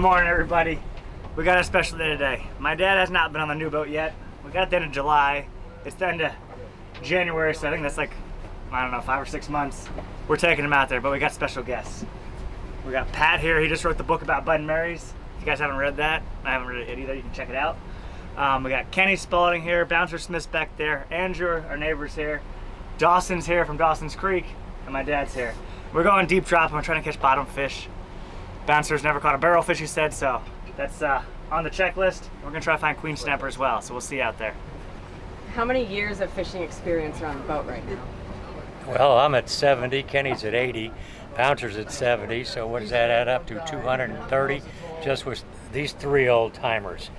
Good morning, everybody. We got a special day today. My dad has not been on the new boat yet. We got the end of July. It's the end of January, so I think that's like, I don't know, five or six months. We're taking him out there, but we got special guests. We got Pat here. He just wrote the book about Bud and Mary's. If you guys haven't read that, I haven't read it either. You can check it out. Um, we got Kenny Spaulding here, Bouncer Smith's back there, Andrew, our neighbor's here, Dawson's here from Dawson's Creek, and my dad's here. We're going deep drop we're trying to catch bottom fish. Bouncer's never caught a barrel fish, he said, so that's uh, on the checklist. We're gonna try to find queen snapper as well, so we'll see you out there. How many years of fishing experience are on the boat right now? Well, I'm at 70, Kenny's at 80, Bouncer's at 70, so what does that add up to? 230 just with these three old timers.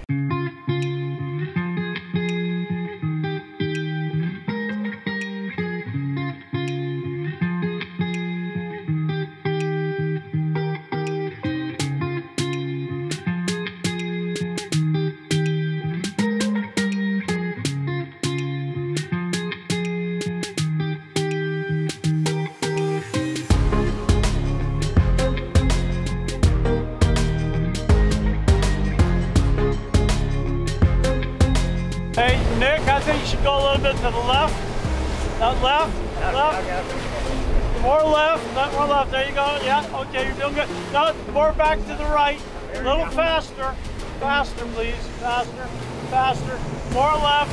More left. You go. Yeah, okay, you're doing good. No, more back to the right. A little faster. Faster, please. Faster, faster. More left,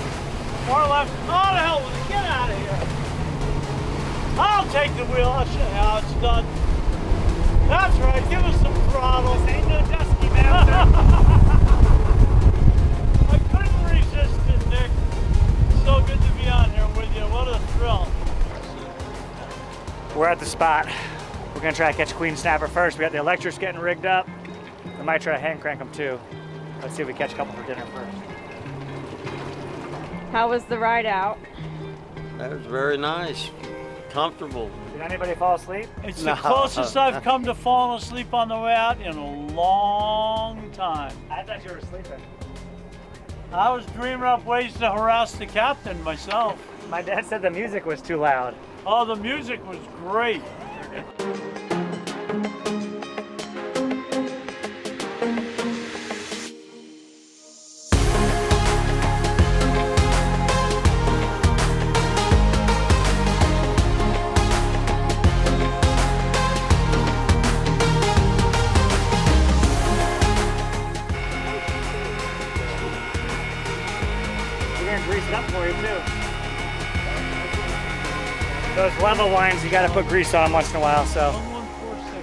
more left. Oh, the hell with it. Get out of here. I'll take the wheel. Oh, I should, yeah, it's done. That's right. Give us some throttle. ain't no dusty I couldn't resist it, Nick. So good to be on here with you. What a thrill. We're at the spot. We're gonna try to catch queen snapper first. We got the electrics getting rigged up. We might try to hand crank them too. Let's see if we catch a couple for dinner first. How was the ride out? That was very nice, comfortable. Did anybody fall asleep? It's No. the closest I've come to falling asleep on the way out in a long time. I thought you were sleeping. I was dreaming up ways to harass the captain myself. My dad said the music was too loud. Oh, the music was great. Thank you. Level lines, you gotta put grease on once in a while, so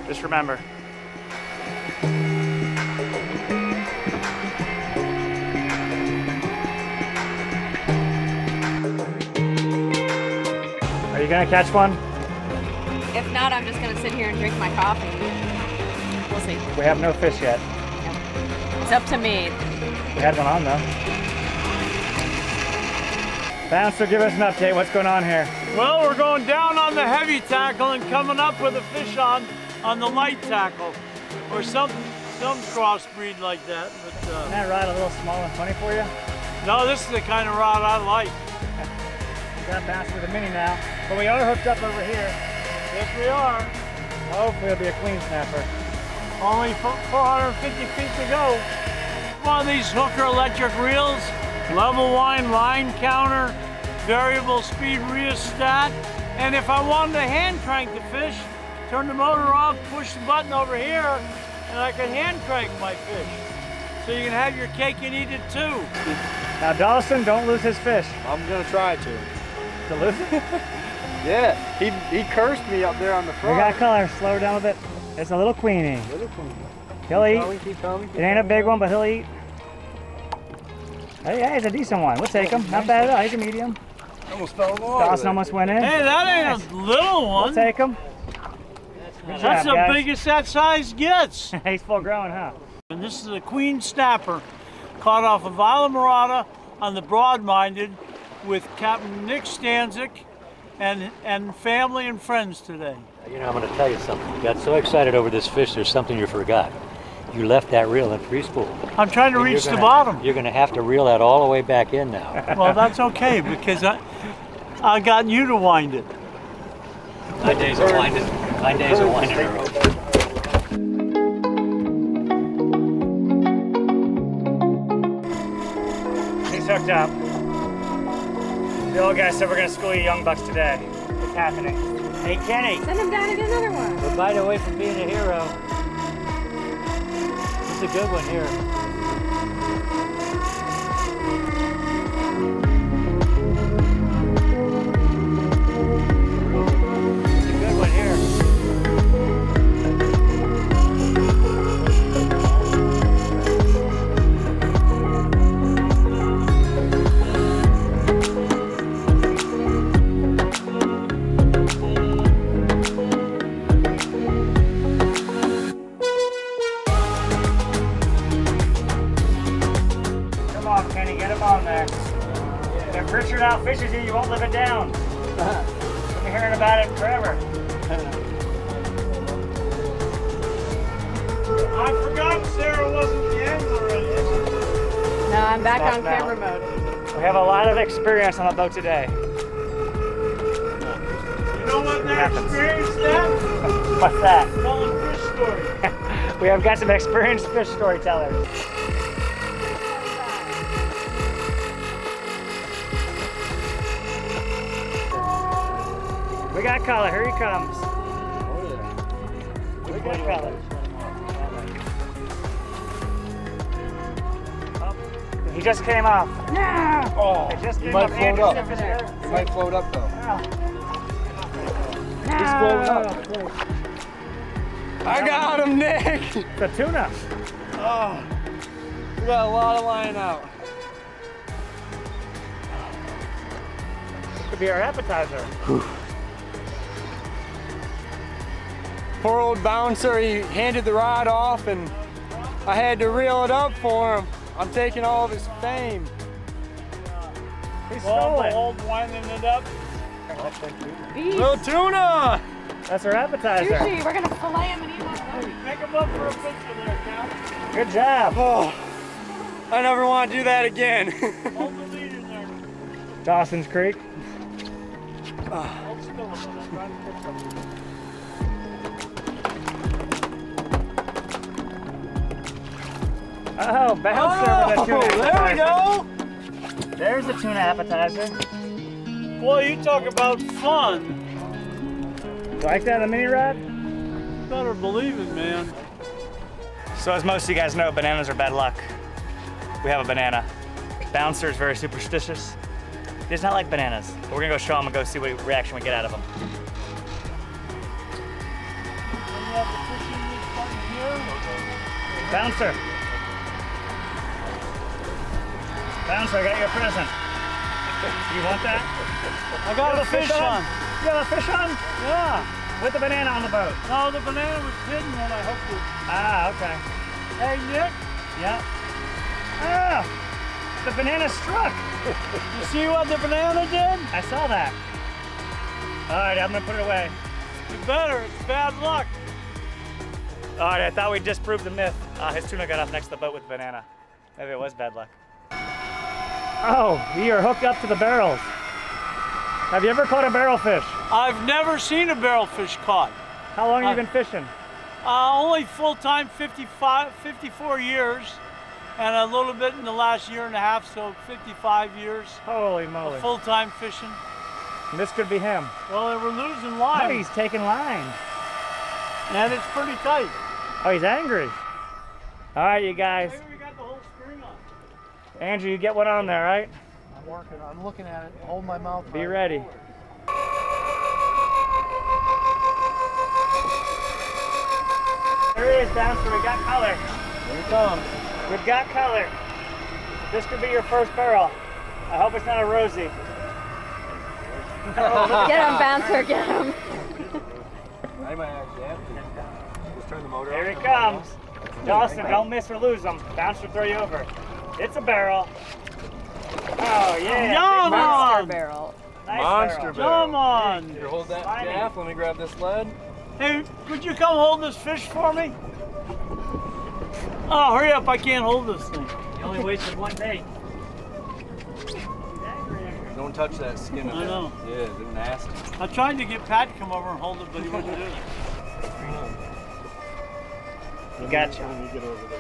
just remember. Are you gonna catch one? If not, I'm just gonna sit here and drink my coffee. We'll see. We have no fish yet. It's up to me. We had one on though. Bouncer, give us an update. What's going on here? Well, we're going down on the heavy tackle and coming up with a fish on on the light tackle, or some some crossbreed like that. But Isn't uh, that rod a little small and funny for you? no, this is the kind of rod I like. We got Bouncer with a mini now, but we are hooked up over here. Yes, we are. Hopefully it'll be a queen snapper. Only 450 feet to go. One of these hooker electric reels, level line, line counter, variable speed rheostat. And if I wanted to hand crank the fish, turn the motor off, push the button over here, and I can hand crank my fish. So you can have your cake and eat it too. Now Dawson, don't lose his fish. I'm gonna try to. To lose it? Yeah, he he cursed me up there on the front. We front. got color. Slow her down a bit. It's a little queenie. Little queenie. He'll eat. Keep coming. It ain't a big one, but he'll eat. Hey, hey, it's a decent one. We'll take him. Not bad at all. He's a medium. Almost fell in the water. Dawson almost went in. Hey, that ain't a little one. We'll take him. Good That's job, the guys. biggest that size gets. He's full grown, huh? And this is a queen snapper caught off of Islamorada on the Broad-Minded with Captain Nick Stanczyk and, and family and friends today. You know, I'm going to tell you something. You got so excited over this fish, there's something you forgot. You left that reel in preschool. I'm trying to and reach gonna, the bottom. You're going to have to reel that all the way back in now. well, that's okay because I, I got you to wind it. My days are winding. My days are winding. He's hooked up. The old guy said we're going to school you young bucks today. It's happening. Hey, Kenny. Send him down and get another one. But by the way, from being a hero. It's a good one here. Experience on the boat today. You know what they Happens. experienced that? What's that? Telling fish stories. we have got some experienced fish storytellers. We got color. Here he comes. Oh, we got color. Just came off. Oh, It just came might off. float up. Stiff is here. You might float up though. No. He's floating up. I got him, Nick. The tuna. Oh, we got a lot of line out. Could be our appetizer. Poor old bouncer, he handed the rod off and I had to reel it up for him. I'm taking all of his fame. He Lo stole it. behold, winding it up. Beef. Little tuna! That's our appetizer. Sushi. We're gonna fillet him and eat him on the boat. Make him up for a picture there, Cal. Good job. Oh, I never want to do that again. Hold the lead in there. Dawson's Creek. Ah. Hold still a minute. I'm trying to pick something. Oh, bouncer with a oh, tuna Oh, there we go. There's a tuna appetizer. Boy, you talk about fun. Like that, a mini rod? Better believe it, man. So as most of you guys know, bananas are bad luck. We have a banana. Bouncer is very superstitious. He does not like bananas. But we're gonna go show him and go see what reaction we get out of him. And Bouncer, I got you a present. You want that? I got a fish fish on? on. You got a fish on? Yeah. With the banana on the boat. No, the banana was hidden when I hooked it. Ah, okay. Hey, Nick, Yeah. Ah, the banana struck. you see what the banana did? I saw that. All right, I'm gonna put it away. You better. It's bad luck. All right, I thought we disproved the myth. Uh, his tuna got off next to the boat with the banana. Maybe it was bad luck. Oh, we are hooked up to the barrels. Have you ever caught a barrel fish? I've never seen a barrelfish caught. How long have Uh, you been fishing? Uh, only full-time 55, 54 years, and a little bit in the last year and a half, so 55 years Holy moly. full-time fishing. This could be him. Well, they were losing line, he's taking line. and it's pretty tight. Oh, he's angry. All right, you guys. Maybe we got the whole string on. Andrew, you get one on there, right? I'm working. I'm looking at it. Hold my mouth. Be ready. There he is, Bouncer. We got color. Here it comes. We've got color. This could be your first barrel. I hope it's not a rosy. Get him, bouncer. Get him. I might actually have to. Just turn the motor Here he comes. Dawson, don't miss or lose him. Bouncer throw you over. It's a barrel. Oh, yeah. Yum! big Monster on. barrel. Nice Monster barrel. barrel. Come on. Here, hold that Slimy. gaff. Let me grab this lead. Hey, could you come hold this fish for me? Oh, hurry up. I can't hold this thing. You only wasted one day. Don't touch that skin of I it. know. Yeah, they're nasty. I tried to get Pat to come over and hold it, but he wouldn't do it. We got you. When you get over there.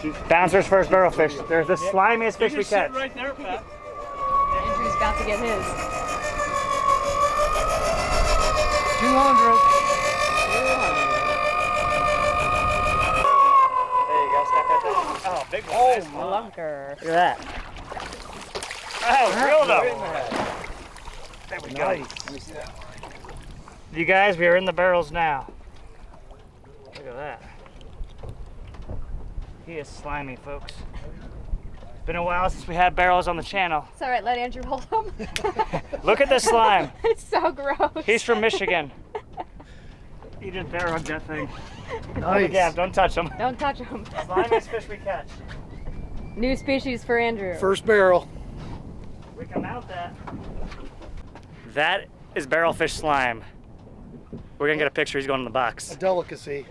Shoot. Bouncer's first barrel fish. There's the slimiest fish we sit catch. right there, Pat. about to get his. 200. There you go, step right. Oh, big one. Oh, Lunker. Look at that. Oh, real though. There we go. You guys, we are in the barrels now. Look at that. He is slimy, folks. It's been a while since we had barrels on the channel. It's all right. Let Andrew hold them. Look at this slime. it's so gross. He's from Michigan. He just bear hugged that thing. Nice. Yeah, don't touch him. Don't touch him. Slimiest fish we catch. New species for Andrew. First barrel. We can mount that. That is barrelfish slime. We're gonna get a picture. He's going in the box. A delicacy.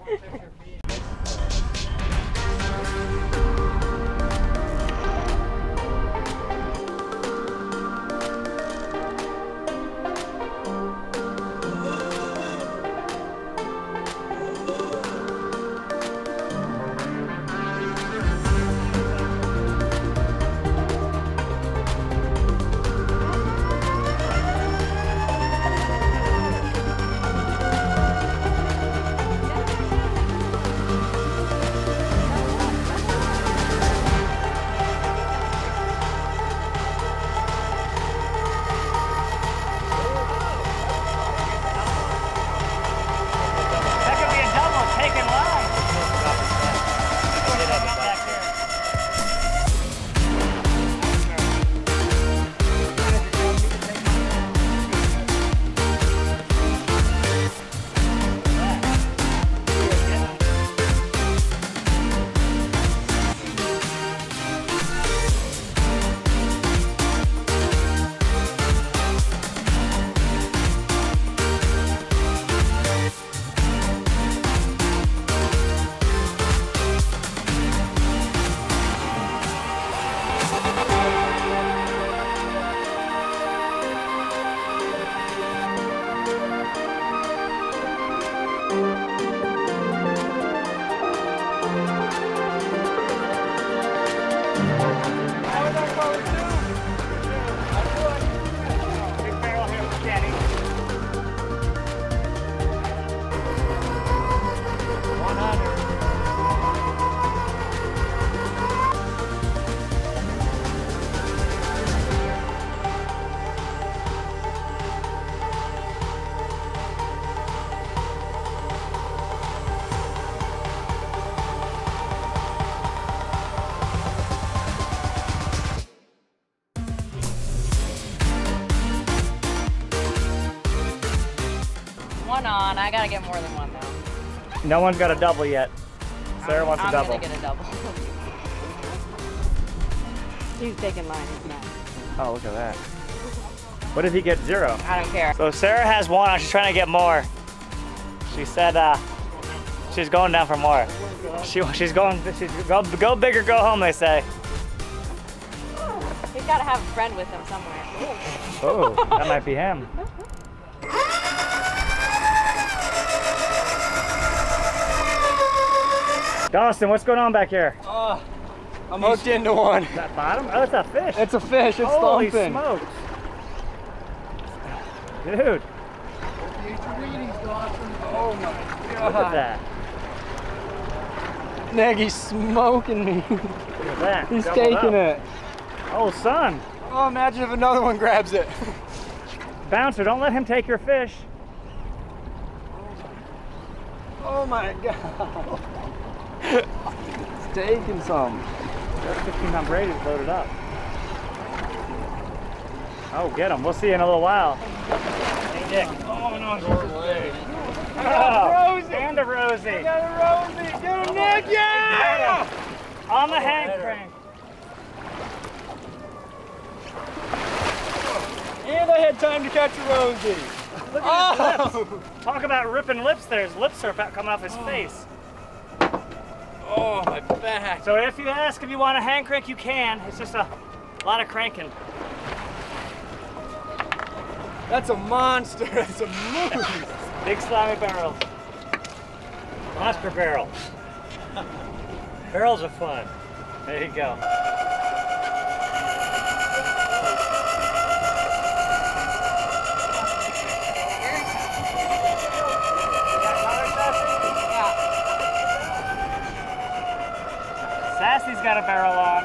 On. I gotta get more than one though. No one's got a double yet. Sarah wants I'm a double. gonna get a double. He's taking line. He's not. Oh, look at that. What if he gets zero? I don't care. So Sarah has one. She's trying to get more. She said uh, she's going down for more. She, she's going. She's go, go big or go home. They say. He's gotta have a friend with him somewhere. Oh, that might be him. Dawson, what's going on back here? Oh, I'm hooked into one. Is that bottom? Oh, it's a fish. It's a fish. It's Holy thumping. smokes. Dude, Oh my look at god. that. Nagy's smoking me. Look at that. He's Doubled taking up. it. Oh, son. Oh, imagine if another one grabs it. Bouncer, don't let him take your fish. Oh my god. It's taking some. That 15 pound braid is loaded up. Oh, get him. We'll see you in a little while. Hey, Dick. Oh no, Oh, Rosie. and a Rosie. Get a Rosie. Get a Nick. Yeah. On the hand crank. And I had time to catch a Rosie. Look at his Oh. lips. Talk about ripping lips there. His lips are about coming off his oh. face. Oh, my back. So if you ask if you want a hand crank, you can. It's just a lot of cranking. That's a monster. That's a moose. Big slimy barrel. Monster barrel. Barrels are fun. There you go. Cassie's got a barrel on.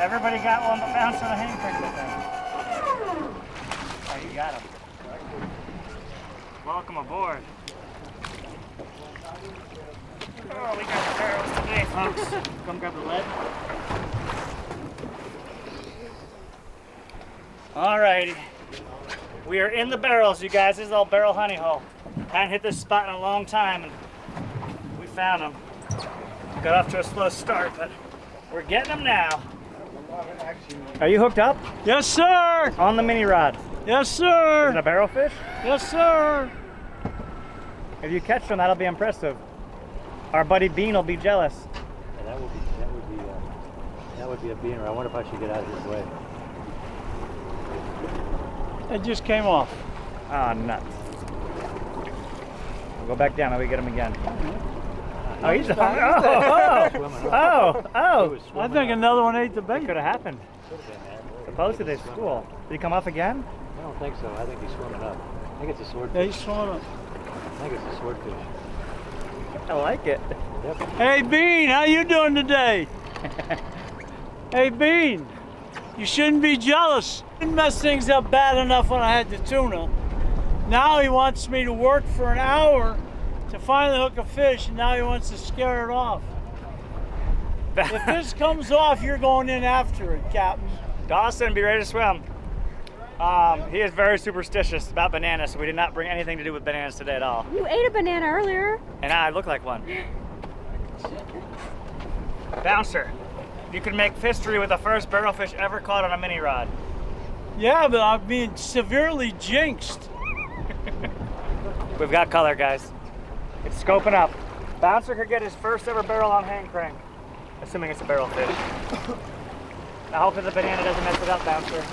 Everybody got one but on the crank, I think. Oh, you got him. Welcome aboard. Oh, we got the barrels today, folks. Come grab the lead. Alrighty. We are in the barrels, you guys. This is all barrel honey hole. Hadn't hit this spot in a long time, and we found them. Got off to a slow start, but we're getting them now. Are you hooked up Yes, sir. on the mini rod? Yes, Is sir. it a barrel fish? Yes, sir. If you catch them, that'll be impressive. Our buddy Bean will be jealous. Yeah, that would be that would be uh, that would be a beaner. I wonder if I should get out of his way. It just came off. Oh, nuts. We'll go back down and we get him again. Oh, he's oh, oh, Swimming. oh, oh. I think another one ate the bait. Could have happened. Supposedly it's school. Did he come off again? I don't think so. I think he's swimming up. I think it's a swordfish. Yeah, he's swimming. Up. I think it's a swordfish. I like it. Yep. Hey, Bean, how you doing today? hey, Bean, you shouldn't be jealous. Didn't mess things up bad enough when I had the tuna. Now he wants me to work for an hour to finally hook a fish, and now he wants to scare it off. If this comes off, you're going in after it, Captain. Dawson, be ready to swim. Um, he is very superstitious about bananas, so we did not bring anything to do with bananas today at all. You ate a banana earlier. And I look like one. Bouncer, you can make history with the first barrelfish ever caught on a mini rod. Yeah, but I'm being severely jinxed. We've got color, guys. It's scoping up. Bouncer could get his first ever barrel on hand crank, assuming it's a barrel fish. I hope that the banana doesn't mess it up, Bouncer.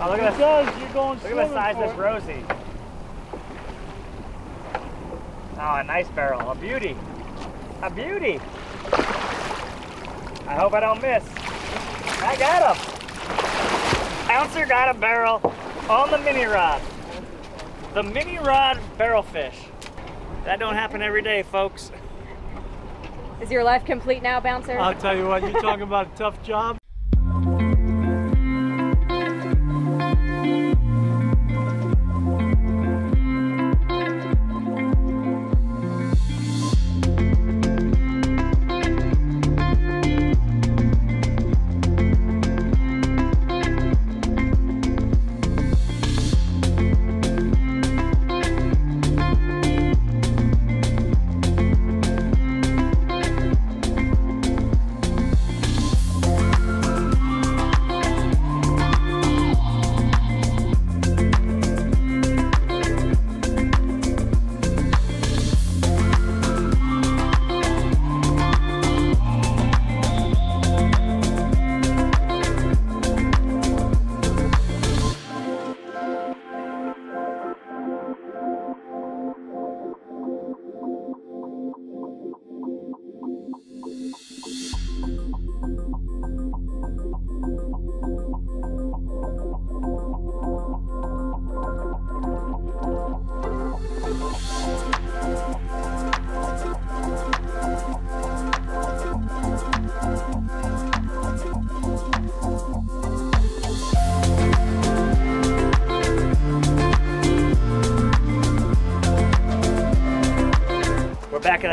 Oh, look at this. does, you're going Look at the size of this it. Rosie. Oh, a nice barrel. A beauty. A beauty. I hope I don't miss. I got him. Bouncer got a barrel on the mini rod. The mini rod barrel fish. That don't happen every day, folks. Is your life complete now, Bouncer? I'll tell you what, you're talking about a tough job?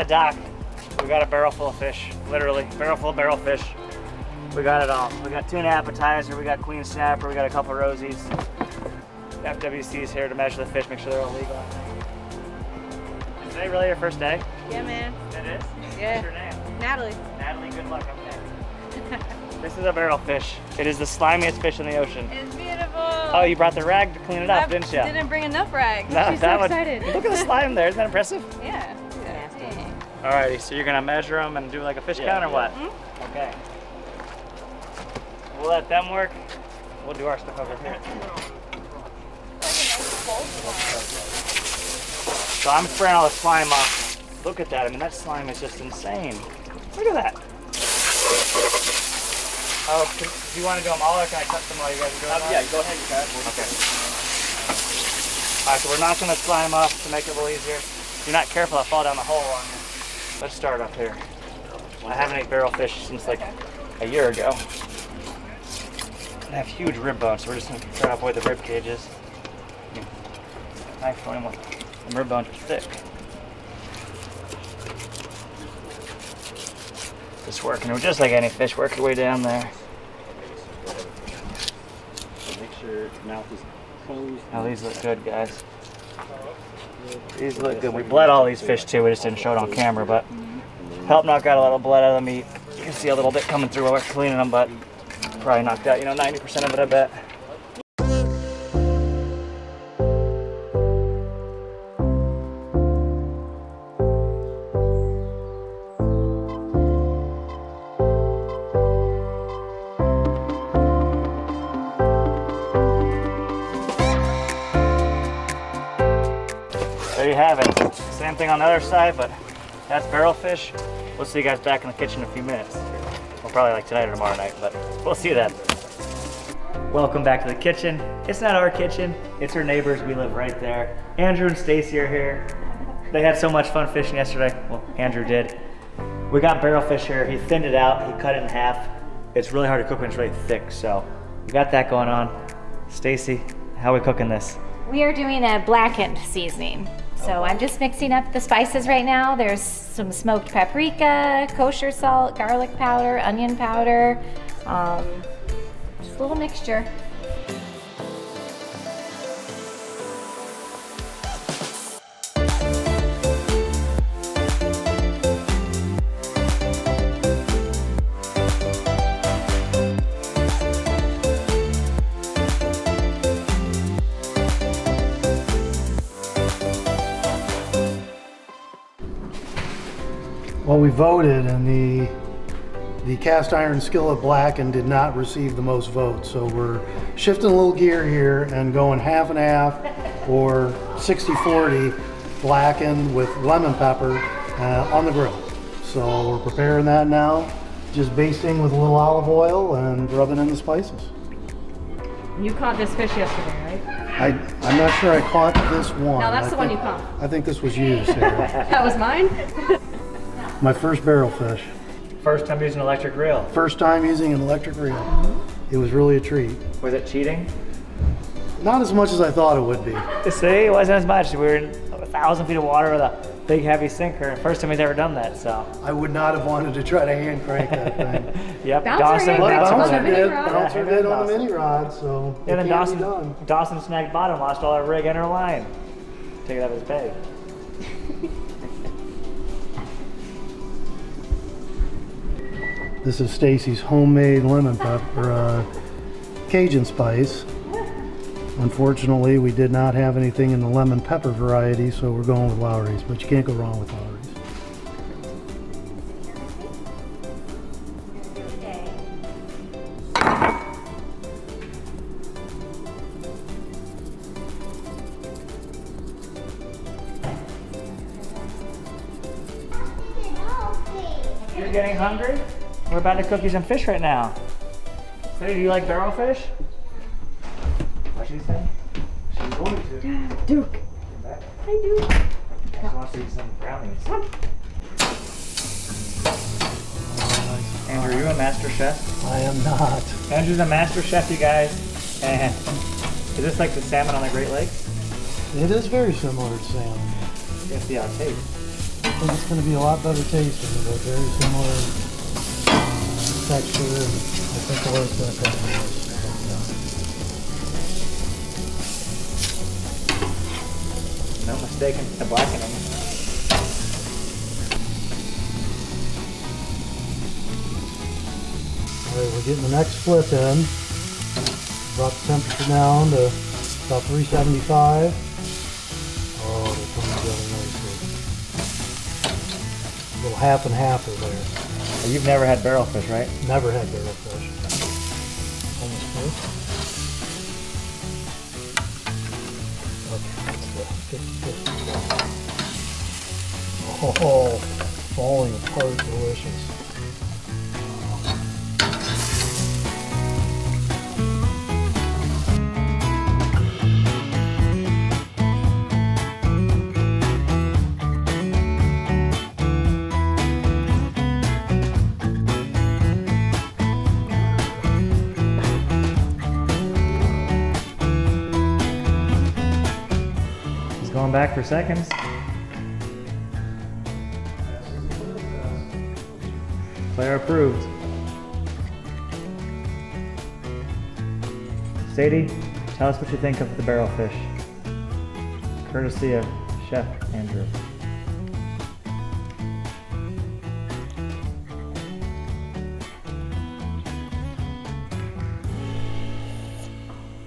Dock. We got a barrel full of fish, literally, barrel full of barrel fish. We got it all. We got tuna appetizer, we got queen snapper, we got a couple rosies. FWC's here to measure the fish, make sure they're all legal. Is today really your first day? yeah, man. It is? Yeah. What's your name? Natalie. Natalie, good luck, okay. this is a barrel fish. It is the slimiest fish in the ocean. It's beautiful. Oh, you brought the rag to clean it up, I didn't you? Didn't bring enough rags. That- She's that so excited. Look at the slime there, isn't that impressive? Yeah. Alrighty, so you're gonna measure them and do like a fish count or what? Mm-hmm. Okay. We'll let them work. We'll do our stuff over here. So I'm spraying all the slime off. Look at that. I mean, that slime is just insane. Look at that. Oh, can, do you want to do them all or can I cut them while you guys are doing um, them? Yeah, go ahead, you guys. Okay. All right, so we're knocking the slime off to make it a little easier. If you're not careful, I'll fall down the hole on you. Let's start up here. I haven't ate barrel fish since like a year ago. I have huge rib bones, so we're just gonna try to avoid the rib cages. Knife showing what the rib bones are thick. Just working, we're just like any fish, work your way down there. Make sure your mouth is closed. Now these look good, guys. These look good. We bled all these fish too. We just didn't show it on camera, but help knock out a little blood out of the meat. You can see a little bit coming through while we're cleaning them, but probably knocked out, you know, 90% of it, I bet. Same thing on the other side, but that's barrel fish. We'll see you guys back in the kitchen in a few minutes. Well, probably like tonight or tomorrow night, but we'll see you then. Welcome back to the kitchen. It's not our kitchen, it's our neighbors. We live right there. Andrew and Stacy are here. They had so much fun fishing yesterday. Well, Andrew did. We got barrel fish here. He thinned it out, he cut it in half. It's really hard to cook when it's really thick, so we got that going on. Stacy, how are we cooking this? We are doing a blackened seasoning. So I'm just mixing up the spices right now. There's some smoked paprika, kosher salt, garlic powder, onion powder, um, just a little mixture. Well, we voted and the, the cast iron skillet blackened did not receive the most votes. So we're shifting a little gear here and going half and half or 60-40 blackened with lemon pepper uh, on the grill. So we're preparing that now, just basting with a little olive oil and rubbing in the spices. You caught this fish yesterday, right? I, I'm not sure I caught this one. No, that's I the one think- you caught. I think this was you, Sarah. That was mine? My first barrel fish. First time using an electric reel? First time using an electric reel. It was really a treat. Was it cheating? Not as much as I thought it would be. See, it wasn't as much. We were in a thousand feet of water with a big heavy sinker. First time he's ever done that, so. I would not have wanted to try to hand crank that thing. Yep, Bouncer Dawson. hit. But Bouncer Bouncer did, mini rod. Bouncer Yeah, did on the mini rod, so it And then Dawson. Dawson snagged bottom, lost all our rig and our line. Take it out of his bag. This is Stacy's homemade lemon pepper uh, Cajun spice. Unfortunately, we did not have anything in the lemon pepper variety, so we're going with Lawry's, but you can't go wrong with Lawry's. We're about to cook you some fish right now. Hey, do you like barrel fish? What she say? She's going to. Duke. Hi, Duke. She wants to eat some brownies. Andrew, are you a master chef? I am not. Andrew's a master chef, you guys. And is this like the salmon on the Great Lakes? It is very similar to salmon. You can see how it tastes. I think it's going to be a lot better tasting, but very similar texture, I think the it's going to come out. No mistake in the blackening. All right, we're getting the next flip in. Brought the temperature down to about 375. Little half and half over there. You've never had barrel fish, right? Never had barrel fish. Almost. Okay, that's 50 Oh, falling apart delicious. For seconds. Player approved. Sadie, tell us what you think of the barrel fish. Courtesy of Chef Andrew.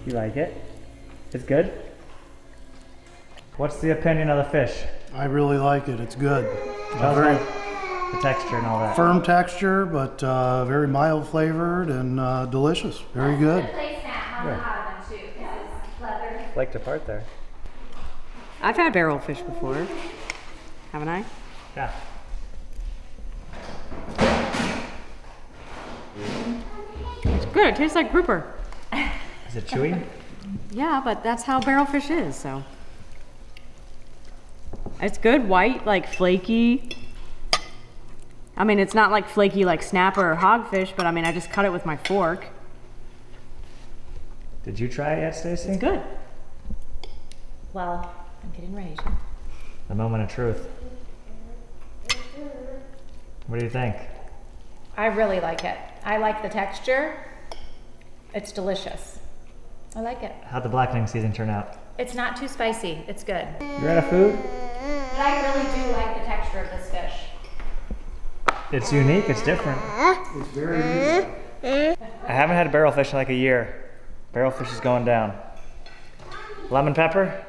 You like it? It's good? What's the opinion of the fish? I really like it. It's good. Tell us Very the texture and all that. firm texture, but uh, very mild flavored and uh, delicious. Very good. Flaked part there. I've had barrel fish before, haven't I? Yeah. It's good. It tastes like grouper. Is it chewy? Yeah, but that's how barrel fish is, so. It's good, white, like flaky. I mean, it's not like flaky like snapper or hogfish, but I mean, I just cut it with my fork. Did you try it yet, Stacy? It's good. Well, I'm getting ready to. The moment of truth. What do you think? I really like it. I like the texture. It's delicious. I like it. How'd the blackening season turn out? It's not too spicy. It's good. You're out of food? But I really do like the texture of this fish. It's unique, it's different. It's very I haven't had a barrel fish in like a year. Barrel fish is going down. Lemon pepper?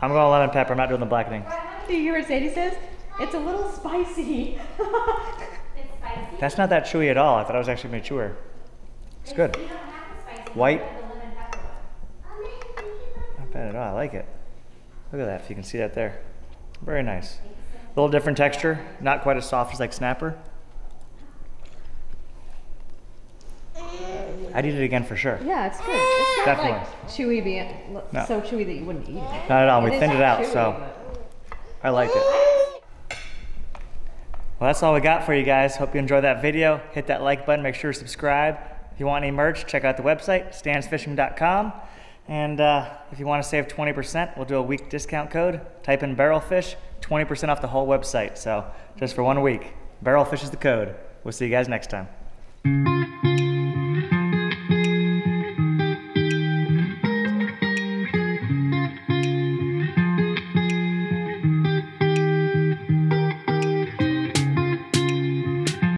I'm going lemon pepper. I'm not doing the blackening. Do you hear what Sadie says? It's a little spicy. That's not that chewy at all. I thought it was actually going to be chewer. It's good. White. Not bad at all. I like it. Look at that, if you can see that there. Very nice. A little different texture. Not quite as soft as like snapper. I'd eat it again for sure. yeah, it's good. It's not Definitely. like chewy, being No. so chewy that you wouldn't eat it. Not at all. We It thinned it out, chewy, so but- I like it. Well, that's all we got for you guys. Hope you enjoyed that video. Hit that like button. Make sure to subscribe. If you want any merch, check out the website, stanzfishing.com. And uh, if you want to save 20%, we'll do a week discount code. Type in barrelfish, 20% off the whole website. So just for one week, barrelfish is the code. We'll see you guys next time.